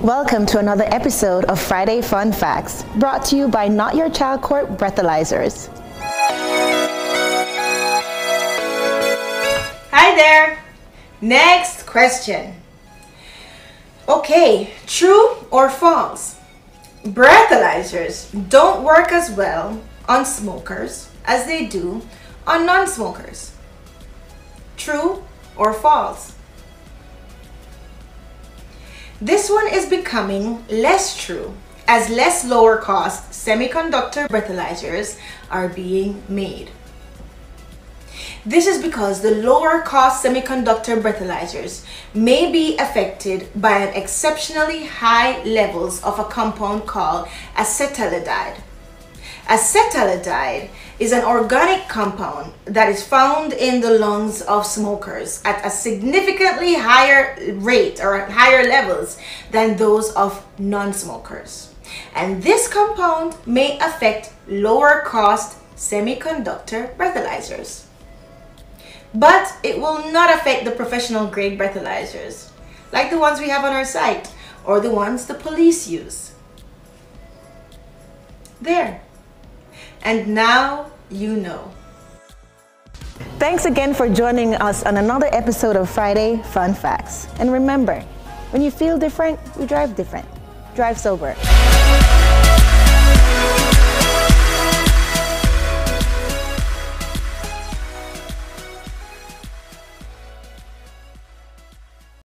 Welcome to another episode of Friday Fun Facts, brought to you by Not Your Child Corp Breathalyzers. Hi there. Next question. Okay, true or false? Breathalyzers don't work as well on smokers as they do on non smokers. True or false? This one is becoming less true as less lower cost semiconductor breathalyzers are being made. This is because the lower cost semiconductor breathalyzers may be affected by an exceptionally high levels of a compound called acetaldehyde. Acetaldehyde is an organic compound that is found in the lungs of smokers at a significantly higher rate or higher levels than those of non-smokers. And this compound may affect lower cost semiconductor breathalyzers but it will not affect the professional grade breathalyzers, like the ones we have on our site or the ones the police use. There. And now you know. Thanks again for joining us on another episode of Friday Fun Facts. And remember, when you feel different, you drive different. Drive sober.